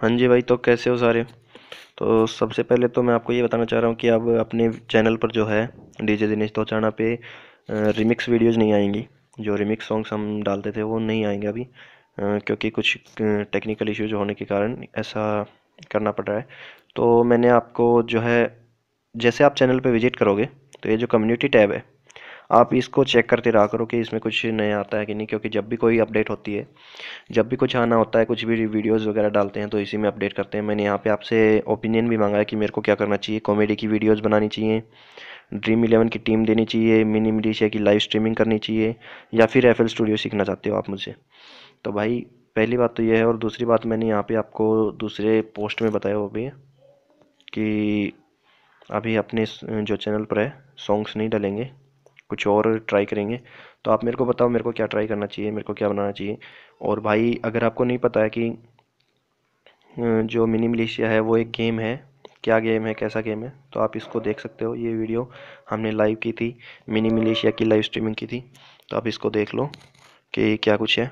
हाँ जी भाई तो कैसे हो सारे? तो सबसे पहले तो मैं आपको ये बताना चाह रहा हूँ कि अब अपने चैनल पर जो है, डीजे दिनेश तो चाना पे रिमिक्स वीडियोज़ नहीं आएँगी। जो रिमिक्स सॉन्ग्स हम डालते थे, वो नहीं आएँगे अभी क्योंकि कुछ टेक्निकल इश्यूज़ होने के कारण ऐसा करना पड़ रहा है। तो मैंने आपको जो है, जैसे आप चैनल पे विज़िट करोगे तो ये जो कम्युनिटी टैब है आप इसको चेक करते रहा करो कि इसमें कुछ नया आता है कि नहीं, क्योंकि जब भी कोई अपडेट होती है, जब भी कुछ आना होता है, कुछ भी वीडियोस वगैरह डालते हैं तो इसी में अपडेट करते हैं। मैंने यहाँ पे आपसे ओपिनियन भी मांगा है कि मेरे को क्या करना चाहिए। कॉमेडी की वीडियोज़ बनानी चाहिए ड्रीम इलेवन की टीम देनी चाहिए मिनी मिलीशिया की लाइव स्ट्रीमिंग करनी चाहिए, या फिर एफएल स्टूडियो सीखना चाहते हो आप मुझसे। तो भाई, पहली बात तो यह है और दूसरी बात मैंने यहाँ पे आपको दूसरे पोस्ट में बताया वो भी कि अभी अपने जो चैनल पर है सॉन्ग्स नहीं डालेंगे। कुछ और ट्राई करेंगे। तो आप मेरे को बताओ, मेरे को क्या ट्राई करना चाहिए, मेरे को क्या बनाना चाहिए? और भाई, अगर आपको नहीं पता है कि जो मिनी मिलीशिया है, वो एक गेम है। क्या गेम है? कैसा गेम है? तो आप इसको देख सकते हो। ये वीडियो हमने लाइव की थी मिनी मिलीशिया की लाइव स्ट्रीमिंग की थी। तो आप इसको देख लो कि क्या कुछ है।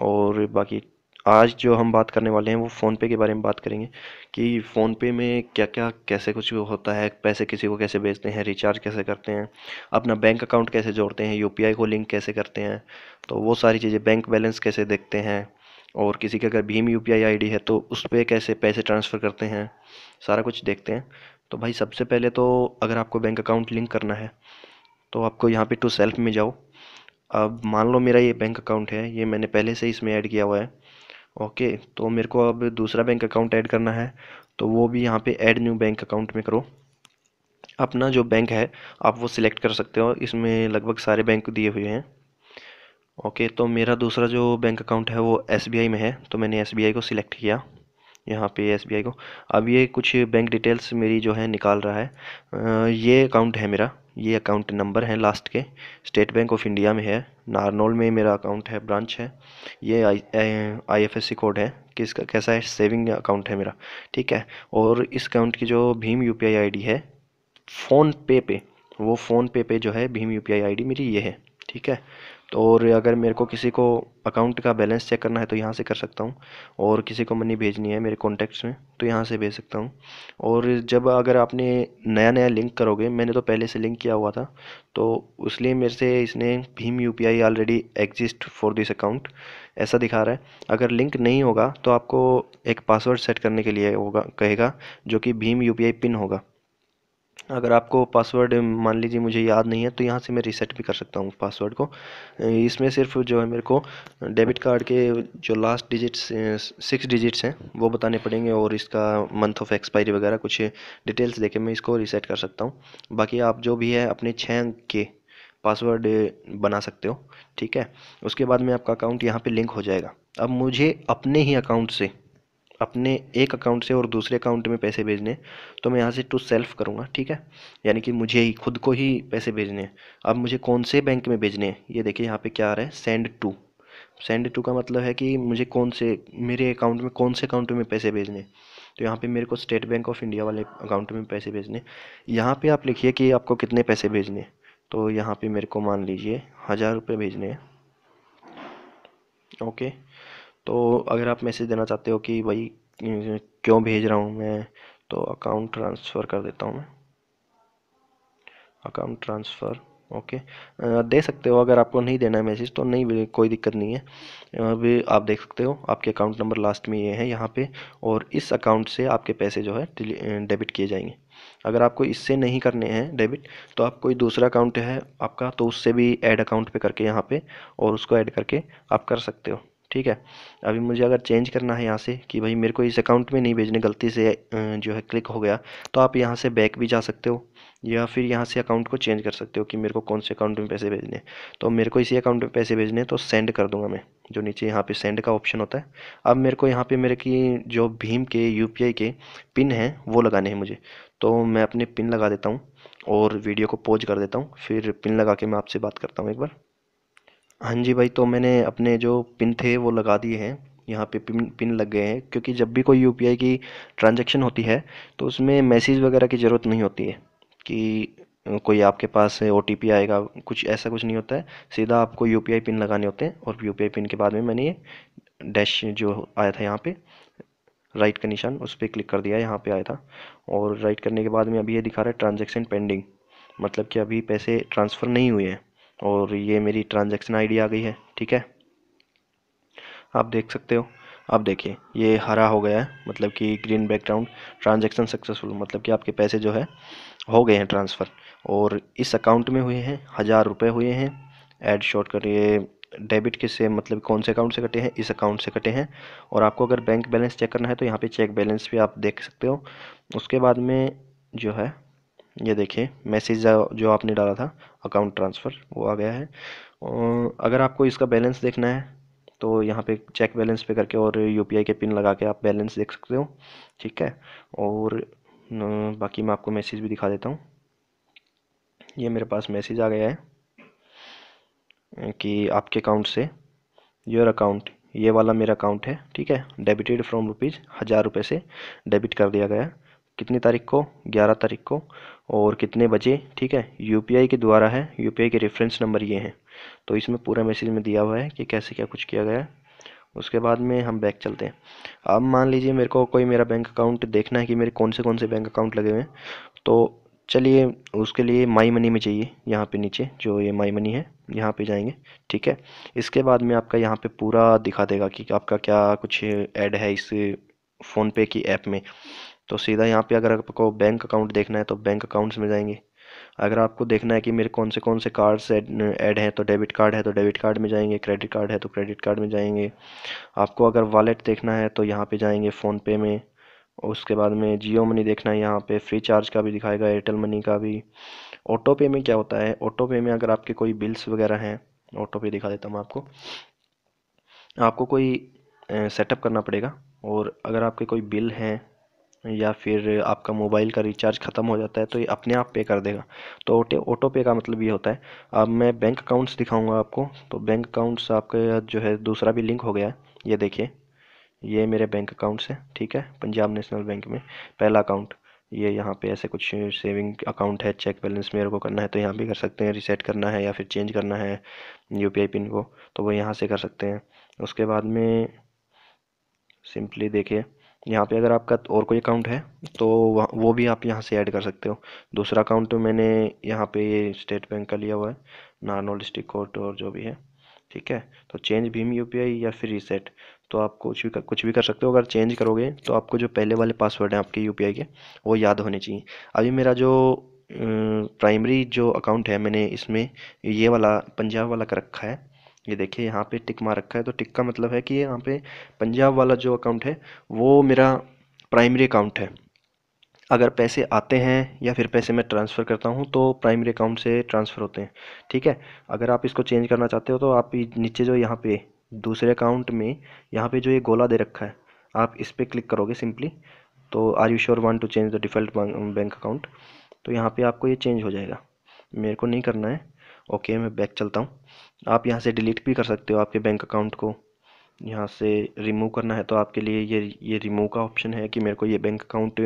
और बाकी आज जो हम बात करने वाले हैं, वो फ़ोनपे के बारे में बात करेंगे कि फ़ोनपे में क्या क्या कैसे कुछ होता है, पैसे किसी को कैसे भेजते हैं, रिचार्ज कैसे करते हैं, अपना बैंक अकाउंट कैसे जोड़ते हैं यूपीआई को लिंक कैसे करते हैं तो वो सारी चीज़ें, बैंक बैलेंस कैसे देखते हैं, और किसी के अगर भीम यूपीआई आईडी है तो उस पर कैसे पैसे ट्रांसफ़र करते हैं, सारा कुछ देखते हैं। तो भाई सबसे पहले तो अगर आपको बैंक अकाउंट लिंक करना है तो आपको यहाँ पे टू सेल्फ में जाओ। अब मान लो मेरा ये बैंक अकाउंट है, ये मैंने पहले से इसमें ऐड किया हुआ है ओके तो मेरे को अब दूसरा बैंक अकाउंट ऐड करना है तो वो भी यहाँ पे ऐड न्यू बैंक अकाउंट में करो। अपना जो बैंक है, आप वो सिलेक्ट कर सकते हो, इसमें लगभग सारे बैंक दिए हुए हैं। ओके तो मेरा दूसरा जो बैंक अकाउंट है, वो एसबीआई में है तो मैंने एसबीआई को सिलेक्ट किया। यहाँ पे एसबीआई को। अब ये कुछ बैंक डिटेल्स मेरी जो है निकाल रहा है। ये अकाउंट है मेरा। ये अकाउंट नंबर है लास्ट के। स्टेट बैंक ऑफ़ इंडिया में है। नारनौल में मेरा अकाउंट है ब्रांच है। ये आई एफ़ एस कोड है। किसका, कैसा है? सेविंग अकाउंट है मेरा। ठीक है? और इस अकाउंट की जो भीम यू पी आई है, फ़ोन पे पे, वो फ़ोन पे पे जो है भीम यू पी आई मेरी ये है। ठीक है? और अगर मेरे को किसी को अकाउंट का बैलेंस चेक करना है तो यहाँ से कर सकता हूँ। और किसी को मनी भेजनी है मेरे कॉन्टैक्ट्स में तो यहाँ से भेज सकता हूँ। और जब अगर आपने नया नया लिंक करोगे, मैंने तो पहले से लिंक किया हुआ था तो इसलिए मेरे से इसने Bhim U P already exist for this account ऐसा दिखा रहा है। अगर लिंक नहीं होगा तो आपको एक पासवर्ड सेट करने के लिए होगा, कहेगा, जो कि भीम यू पी आई पिन होगा। अगर आपको पासवर्ड मान लीजिए मुझे याद नहीं है तो यहाँ से मैं रीसेट भी कर सकता हूँ पासवर्ड को। इसमें सिर्फ़ जो है मेरे को डेबिट कार्ड के जो लास्ट डिजिट्स सिक्स डिजिट्स हैं, वो बताने पड़ेंगे और इसका मंथ ऑफ़ एक्सपायरी वगैरह कुछ डिटेल्स देके मैं इसको रीसेट कर सकता हूँ। बाकी आप जो भी है, अपने छः अंक के पासवर्ड बना सकते हो, ठीक है? उसके बाद में आपका अकाउंट यहाँ पे लिंक हो जाएगा। अब मुझे अपने ही अकाउंट से अपने एक अकाउंट से और दूसरे अकाउंट में पैसे भेजने तो मैं यहाँ से टू सेल्फ करूँगा, ठीक है? यानी कि मुझे ही, खुद को ही पैसे भेजने हैं। अब मुझे कौन से बैंक में भेजने हैं? ये देखिए यहाँ पे क्या आ रहा है सेंड टू सेंड टू का मतलब है कि मुझे कौन से, मेरे अकाउंट में, कौन से अकाउंट में पैसे भेजने तो यहाँ पे मेरे को स्टेट बैंक ऑफ़ इंडिया वाले अकाउंट में पैसे भेजने यहाँ पे आप लिखिए कि आपको कितने पैसे भेजने तो यहाँ पे मेरे को मान लीजिए, हज़ार रुपये भेजने हैं। ओके? तो अगर आप मैसेज देना चाहते हो कि भाई क्यों भेज रहा हूँ मैं तो अकाउंट ट्रांसफ़र कर देता हूँ मैं। अकाउंट ट्रांसफ़र ओके दे सकते हो, अगर आपको नहीं देना है मैसेज तो नहीं कोई दिक्कत नहीं है। अभी आप देख सकते हो, आपके अकाउंट नंबर लास्ट में ये है, यहाँ पे, और इस अकाउंट से आपके पैसे जो है डेबिट किए जाएँगे। अगर आपको इससे नहीं करने हैं डेबिट तो आप कोई दूसरा अकाउंट है आपका तो उससे भी ऐड अकाउंट पे करके यहाँ पे, और उसको ऐड करके आप कर सकते हो। ठीक है? अभी मुझे अगर चेंज करना है यहाँ से कि भाई मेरे को इस अकाउंट में नहीं भेजने, गलती से जो है क्लिक हो गया तो आप यहाँ से बैक भी जा सकते हो, या फिर यहाँ से अकाउंट को चेंज कर सकते हो कि मेरे को कौन से अकाउंट में पैसे भेजने हैं। तो मेरे को इसी अकाउंट में पैसे भेजने हैं तो सेंड कर दूँगा मैं, जो नीचे यहाँ पे सेंड का ऑप्शन होता है। अब मेरे को यहाँ पे मेरे की जो भीम के यूपीआई के पिन हैं, वो लगाने हैं मुझे। तो मैं अपने पिन लगा देता हूँ और वीडियो को पोज कर देता हूँ, फिर पिन लगा के मैं आपसे बात करता हूँ एक बार। हाँ जी भाई तो मैंने अपने जो पिन थे वो लगा दिए हैं। यहाँ पे पिन पिन लग गए हैं, क्योंकि जब भी कोई यूपीआई की ट्रांजैक्शन होती है तो उसमें मैसेज वगैरह की ज़रूरत नहीं होती है कि कोई आपके पास ओटीपी आएगा, कुछ ऐसा कुछ नहीं होता है। सीधा आपको यूपीआई पिन लगाने होते हैं, और यूपीआई पिन के बाद में मैंने ये डैश जो आया था यहाँ पे राइट का निशान, उस पर क्लिक कर दिया, यहाँ पे आया था। और राइट करने के बाद में अभी ये दिखा रहा है ट्रांजेक्शन पेंडिंग मतलब कि अभी पैसे ट्रांसफ़र नहीं हुए हैं। और ये मेरी ट्रांजेक्शन आईडी आ गई है, ठीक है? आप देख सकते हो। अब देखिए, ये हरा हो गया है मतलब कि ग्रीन बैकग्राउंड ट्रांजेक्शन सक्सेसफुल मतलब कि आपके पैसे जो है, हो गए हैं ट्रांसफ़र और इस अकाउंट में हुए हैं, हज़ार रुपये हुए हैं। ऐड शॉर्ट कर ये डेबिट किससे मतलब कौन से अकाउंट से कटे हैं? इस अकाउंट से कटे हैं। और आपको अगर बैंक बैलेंस चेक करना है तो यहाँ पे चेक बैलेंस भी आप देख सकते हो। उसके बाद में जो है ये देखिए, मैसेज जो आपने डाला था अकाउंट ट्रांसफ़र वो आ गया है। अगर आपको इसका बैलेंस देखना है तो यहाँ पे चेक बैलेंस पे करके और यूपीआई के पिन लगा के आप बैलेंस देख सकते हो, ठीक है? और बाकी मैं आपको मैसेज भी दिखा देता हूँ। ये मेरे पास मैसेज आ गया है, कि आपके अकाउंट से योर अकाउंट ये वाला मेरा अकाउंट है, ठीक है? डेबिटेड फ्रॉम रुपीज़ हज़ार रुपये से डेबिट कर दिया गया कितनी तारीख को? ग्यारह तारीख को। और कितने बजे? ठीक है यूपीआई के द्वारा है। यूपीआई के रेफरेंस नंबर ये हैं। तो इसमें पूरा मैसेज में दिया हुआ है कि कैसे क्या कुछ किया गया है। उसके बाद में हम बैक चलते हैं। अब मान लीजिए मेरे को कोई मेरा बैंक अकाउंट देखना है कि मेरे कौन से कौन से बैंक अकाउंट लगे हुए हैं। तो चलिए, उसके लिए माई मनी में चाहिए, यहाँ पे नीचे, जो ये माई मनी है, यहाँ पे जाएँगे। ठीक है? इसके बाद में आपका यहाँ पे पूरा दिखा देगा कि आपका क्या कुछ ऐड है इस फ़ोनपे की ऐप में। तो सीधा यहाँ पे अगर आपको बैंक अकाउंट देखना है तो बैंक अकाउंट्स में जाएँगे। अगर आपको देखना है कि मेरे कौन से कौन से कार्ड्स ऐड हैं तो डेबिट कार्ड है तो डेबिट कार्ड में जाएँगे क्रेडिट कार्ड है तो क्रेडिट कार्ड में जाएँगे। आपको अगर वॉलेट देखना है तो यहाँ पे जाएँगे फ़ोनपे में। उसके बाद में जियो मनी देखना है यहाँ पे फ्री चार्ज का भी दिखाएगा एयरटेल मनी का भी। ऑटो पे में क्या होता है? ऑटो पे में अगर आपके कोई बिल्स वगैरह हैं ऑटो पे दिखा देता हूँ आपको। आपको कोई सेटअप करना पड़ेगा और अगर आपके कोई बिल हैं या फिर आपका मोबाइल का रिचार्ज ख़त्म हो जाता है तो ये अपने आप पे कर देगा। तो ऑटो ऑटो पे का मतलब ये होता है, अब मैं बैंक अकाउंट्स दिखाऊँगा आपको। तो बैंक अकाउंट्स आपका जो है, दूसरा भी लिंक हो गया है, ये देखिए। ये मेरे बैंक अकाउंट्स है, ठीक है? पंजाब नेशनल बैंक में, पहला अकाउंट। ये यहाँ पे ऐसे कुछ सेविंग अकाउंट है, चेक बैलेंस मेरे को करना है तो यहाँ भी कर सकते हैं, रिसेट करना है या फिर चेंज करना है यूपीआई पिन को तो वो यहाँ से कर सकते हैं। उसके बाद में सिंपली देखिए यहाँ पे अगर आपका और कोई अकाउंट है तो वो भी आप यहाँ से ऐड कर सकते हो। दूसरा अकाउंट तो मैंने यहाँ पे स्टेट बैंक का लिया हुआ है नारनौल डिस्ट्रिक्ट कोर्ट और जो भी है ठीक है? तो चेंज भीम यूपीआई या फिर रीसेट तो आप कुछ भी कर, कुछ भी कर सकते हो। अगर चेंज करोगे तो आपको जो पहले वाले पासवर्ड हैं आपके यूपीआई के वो याद होने चाहिए। अभी मेरा जो प्राइमरी जो अकाउंट है मैंने इसमें ये वाला पंजाब वाला कर रखा है ये देखिए, यहाँ पे टिक मार रखा है। तो टिक का मतलब है कि यहाँ पे पंजाब वाला जो अकाउंट है, वो मेरा प्राइमरी अकाउंट है। अगर पैसे आते हैं या फिर पैसे मैं ट्रांसफ़र करता हूँ तो प्राइमरी अकाउंट से ट्रांसफ़र होते हैं। ठीक है? अगर आप इसको चेंज करना चाहते हो तो आप नीचे जो यहाँ पे, दूसरे अकाउंट में यहाँ पे जो ये गोला दे रखा है, आप इस पर क्लिक करोगे सिंपली। तो are you sure want to change the default bank account? तो यहाँ पे आपको ये चेंज हो जाएगा। मेरे को नहीं करना है। ओके, मैं बैक चलता हूँ। आप यहाँ से डिलीट भी कर सकते हो आपके बैंक अकाउंट को। यहाँ से रिमूव करना है तो आपके लिए ये ये रिमूव का ऑप्शन है कि मेरे को ये बैंक अकाउंट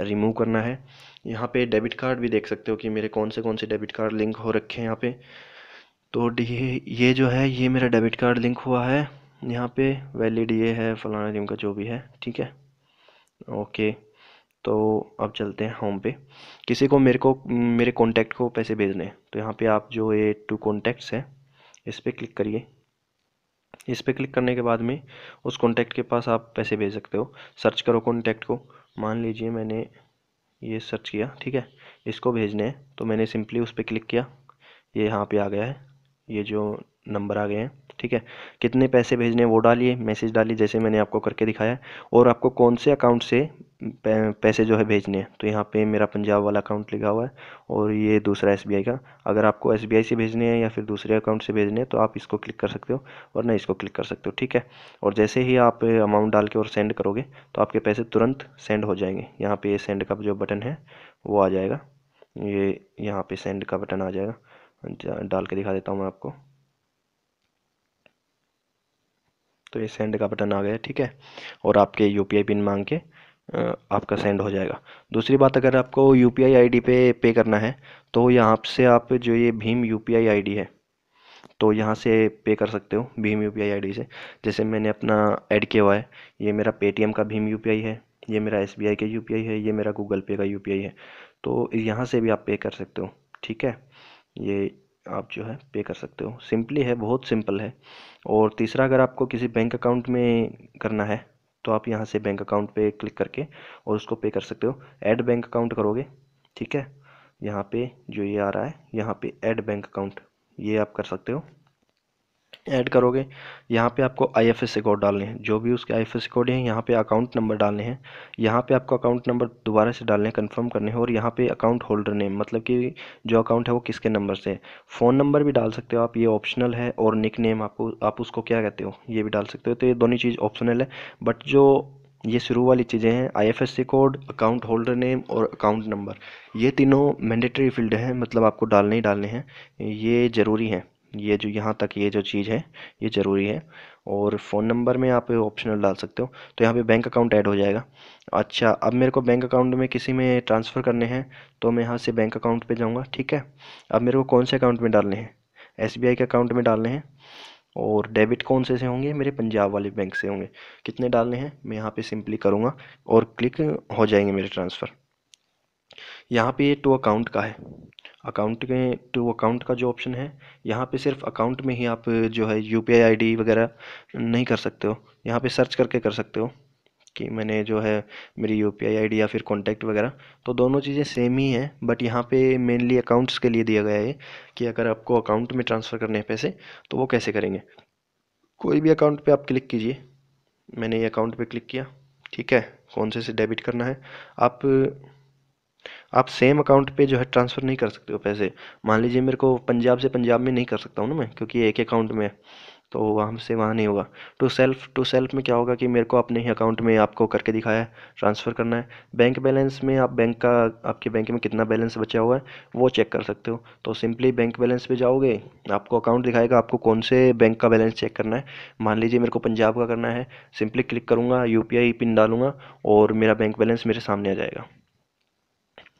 रिमूव करना है। यहाँ पे डेबिट कार्ड भी देख सकते हो कि मेरे कौन से कौन से डेबिट कार्ड लिंक हो रखे हैं यहाँ पे। तो ये ये जो है, ये मेरा डेबिट कार्ड लिंक हुआ है। यहाँ पे वैलिड ये है, फलाना जिम का जो भी है, ठीक है? ओके। तो अब चलते हैं होम पे। किसी को मेरे को, मेरे कॉन्टैक्ट को पैसे भेजने हैं। तो यहाँ पे आप जो ये टू कॉन्टैक्ट्स हैं, इस पर क्लिक करिए। इस पर क्लिक करने के बाद में उस कॉन्टैक्ट के पास आप पैसे भेज सकते हो। सर्च करो कॉन्टैक्ट को। मान लीजिए मैंने ये सर्च किया, ठीक है? इसको भेजने हैं। तो मैंने सिंपली उस पर क्लिक किया। ये यहाँ पे आ गया है। ये जो नंबर आ गए हैं, ठीक है? कितने पैसे भेजने हैं वो डालिए मैसेज डालिए, जैसे मैंने आपको करके दिखाया और आपको कौन से अकाउंट से पैसे जो है भेजने हैं। तो यहाँ पे मेरा पंजाब वाला अकाउंट लिखा हुआ है और ये दूसरा एसबीआई का। अगर आपको एसबीआई से भेजने हैं या फिर दूसरे अकाउंट से भेजने हैं तो आप इसको क्लिक कर सकते हो और वरना इसको क्लिक कर सकते हो, ठीक है? और जैसे ही आप अमाउंट डाल के और सेंड करोगे तो आपके पैसे तुरंत सेंड हो जाएँगे। यहाँ पर ये सेंड का जो बटन है, वो आ जाएगा। ये, यहाँ पर सेंड का बटन आ जाएगा। डाल के दिखा देता हूँ मैं आपको। तो ये सेंड का बटन आ गया, ठीक है? और आपके यू पिन मांग के आपका सेंड हो जाएगा। दूसरी बात, अगर आपको यू पी आई पे पे करना है तो यहाँ से आप जो ये भीम यू पी आई है तो यहाँ से पे कर सकते हो भीम यू पी आई से। जैसे मैंने अपना ऐड किया हुआ है, ये मेरा पेटीएम का भीम यूपीआई है, ये मेरा एस बी का यूपीआई है, ये मेरा गूगल पे का यूपीआई है तो यहाँ से भी आप पे कर सकते हो, ठीक है? ये आप जो है पे कर सकते हो। सिंपली है, बहुत सिंपल है। और तीसरा, अगर आपको किसी बैंक अकाउंट में करना है तो आप यहाँ से बैंक अकाउंट पे क्लिक करके और उसको पे कर सकते हो। ऐड बैंक अकाउंट करोगे, ठीक है? यहाँ पे जो ये आ रहा है, यहाँ पे ऐड बैंक अकाउंट ये आप कर सकते हो। ऐड करोगे, यहाँ पे आपको आई आईएफएससी कोड डालने हैं। जो भी उसके आई आईएफएससी कोड हैं, यहाँ पे अकाउंट नंबर डालने हैं। यहाँ पे आपको अकाउंट नंबर दोबारा से डालने कंफर्म करने हैं और यहाँ पे अकाउंट होल्डर नेम मतलब कि जो अकाउंट है वो किसके नंबर से फ़ोन नंबर भी डाल सकते हो आप, ये ऑप्शनल है और निक नेम आपको, आप उसको क्या कहते हो, ये भी डाल सकते हो। तो ये दोनों चीज़ ऑप्शनल है। बट जो ये शुरू वाली चीज़ें हैं IFSC code account holder name और अकाउंट नंबर ये तीनों मैंडेटरी फ़ील्ड हैं मतलब आपको डालने ही डालने हैं। ये ज़रूरी है। ये जो यहाँ तक ये जो चीज़ है, ये ज़रूरी है। और फ़ोन नंबर में आप ऑप्शनल डाल सकते हो तो यहाँ पे बैंक अकाउंट ऐड हो जाएगा। अच्छा अब मेरे को बैंक अकाउंट में किसी में ट्रांसफ़र करने हैं तो मैं यहाँ से बैंक अकाउंट पे जाऊँगा, ठीक है? अब मेरे को कौन से अकाउंट में डालने हैं? एसबीआई के अकाउंट में डालने हैं, और डेबिट कौन से से होंगे? मेरे पंजाब वाले बैंक से होंगे। कितने डालने हैं? मैं यहाँ पर सिंपली करूँगा, और क्लिक हो जाएँगे मेरे ट्रांसफ़र यहाँ पर ये टू अकाउंट का है। अकाउंट में टू अकाउंट का जो ऑप्शन है, यहाँ पे सिर्फ़ अकाउंट में ही आप जो है यू पी आई वगैरह नहीं कर सकते हो। यहाँ पे सर्च करके कर सकते हो कि मैंने जो है मेरी यू पी आई या फिर कॉन्टैक्ट वगैरह। तो दोनों चीज़ें सेम ही हैं, बट यहाँ पे मेनली अकाउंट्स के लिए दिया गया है कि अगर आपको अकाउंट में ट्रांसफ़र करने हैं पैसे तो वो कैसे करेंगे? कोई भी अकाउंट पे आप क्लिक कीजिए। मैंने ये अकाउंट पे क्लिक किया। ठीक है कौन से से डेबिट करना है। आप आप सेम अकाउंट पे जो है ट्रांसफ़र नहीं कर सकते हो पैसे। मान लीजिए मेरे को पंजाब से पंजाब में नहीं कर सकता हूँ ना मैं, क्योंकि एक अकाउंट में तो वहाँ से वहाँ नहीं होगा। टू सेल्फ टू सेल्फ में क्या होगा कि मेरे को अपने ही अकाउंट में आपको करके दिखाया है ट्रांसफ़र करना है। बैंक बैलेंस में आप बैंक का, आपके बैंक में कितना बैलेंस बचा हुआ है, वो चेक कर सकते हो। तो सिंपली बैंक बैलेंस पे जाओगे, आपको अकाउंट दिखाएगा आपको कौन से बैंक का बैलेंस चेक करना है। मान लीजिए मेरे को पंजाब का करना है सिंपली क्लिक करूँगा यू पिन डालूँगा और मेरा बैंक बैलेंस मेरे सामने आ जाएगा।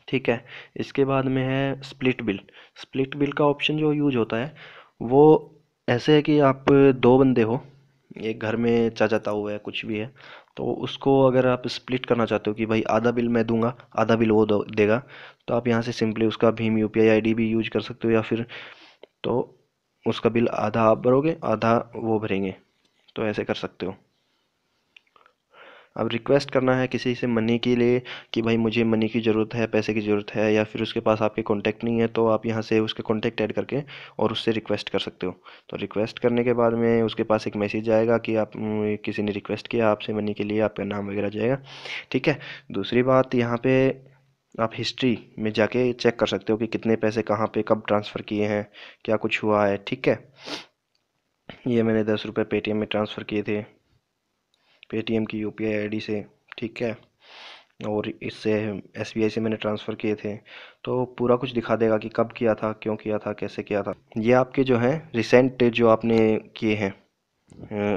ठीक है? इसके बाद में है स्प्लिट बिल स्प्लिट बिल का ऑप्शन जो यूज़ होता है, वो ऐसे है कि आप दो बंदे हो, एक घर में चाचा ताऊ है, कुछ भी है तो उसको अगर आप स्प्लिट करना चाहते हो कि भाई आधा बिल मैं दूँगा, आधा बिल वो देगा तो आप यहाँ से सिंपली उसका भीम यू पी भी यूज़ कर सकते हो या फिर तो उसका बिल आधा आप भरोगे, आधा वो भरेंगे तो ऐसे कर सकते हो। अब रिक्वेस्ट करना है किसी से मनी के लिए कि भाई मुझे मनी की ज़रूरत है, पैसे की ज़रूरत है या फिर उसके पास आपके कॉन्टैक्ट नहीं है तो आप यहाँ से उसके कॉन्टैक्ट ऐड करके और उससे रिक्वेस्ट कर सकते हो। तो रिक्वेस्ट करने के बाद में उसके पास एक मैसेज आएगा कि आप किसी ने रिक्वेस्ट किया आपसे मनी के लिए, आपका नाम वगैरह जाएगा। ठीक है? दूसरी बात, यहाँ पर आप हिस्ट्री में जाके चेक कर सकते हो कि कितने पैसे कहाँ पे कब ट्रांसफ़र किए हैं, क्या कुछ हुआ है। ठीक है? ये मैंने दस रुपये पेटीएम में ट्रांसफ़र किए थे। पेटीएम की यू पी से, ठीक है? और इससे एस बी से मैंने ट्रांसफ़र किए थे। तो पूरा कुछ दिखा देगा कि कब किया था, क्यों किया था, कैसे किया था। ये आपके जो हैं रिसेंट जो आपने किए हैं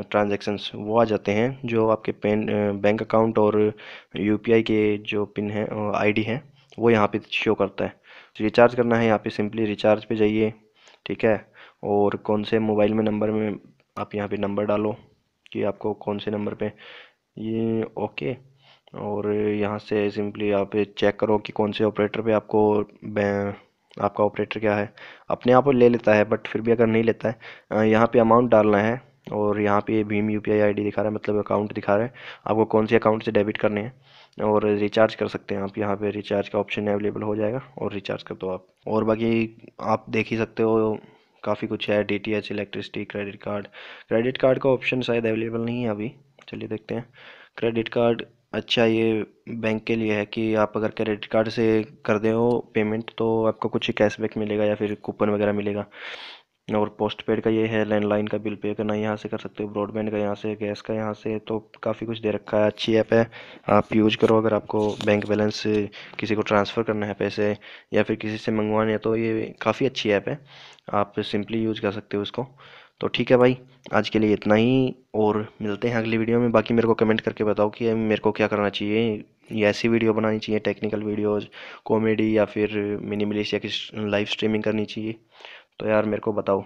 ट्रांजैक्शंस वो आ जाते हैं, जो आपके पेन बैंक अकाउंट और यूपीआई के जो पिन है आईडी है, वो यहाँ पे शो करता है। रिचार्ज करना है यहाँ पे सिंपली रिचार्ज पे जाइए, ठीक है? और कौन से मोबाइल में नंबर में आप यहाँ पे नंबर डालो। कि आपको कौन से नंबर पे? ये ओके। और यहाँ से सिंपली आप चेक करो कि कौन से ऑपरेटर पे आपको आपका ऑपरेटर क्या है। अपने आप ले लेता है, बट फिर भी अगर नहीं लेता है यहाँ पे अमाउंट डालना है और यहाँ पे भीम यू पी आई दिखा रहा है मतलब अकाउंट दिखा रहा है। आपको कौन से अकाउंट से डेबिट करने हैं और रिचार्ज कर सकते हैं आप। यहाँ पे रिचार्ज का ऑप्शन अवेलेबल हो जाएगा और रिचार्ज कर दो आप। और बाकी आप देख ही सकते हो काफ़ी कुछ है D T H electricity credit card credit card का ऑप्शन शायद अवेलेबल नहीं है अभी। चलिए देखते हैं। क्रेडिट कार्ड अच्छा ये बैंक के लिए है कि आप अगर क्रेडिट कार्ड से कर दें हो पेमेंट तो आपको कुछ कैशबैक मिलेगा या फिर कूपन वगैरह मिलेगा। और पोस्ट पेड का ये है लैंडलाइन का बिल पे करना, यहाँ से कर सकते हो ब्रॉडबैंड का यहाँ से गैस का यहाँ से तो काफ़ी कुछ दे रखा है। अच्छी ऐप है। आप यूज़ करो अगर आपको बैंक बैलेंस किसी को ट्रांसफ़र करना है पैसे, या फिर किसी से मंगवाने तो ये काफ़ी अच्छी ऐप है। आप सिंपली यूज़ कर सकते हो उसको। तो ठीक है भाई, आज के लिए इतना ही, और मिलते हैं अगली वीडियो में। बाकी मेरे को कमेंट करके बताओ कि मेरे को क्या करना चाहिए। ये ऐसी वीडियो बनानी चाहिए टेक्निकल वीडियोज़ कॉमेडी या फिर मिनिमलिस्ट या किस लाइव स्ट्रीमिंग करनी चाहिए। तो यार मेरे को बताओ।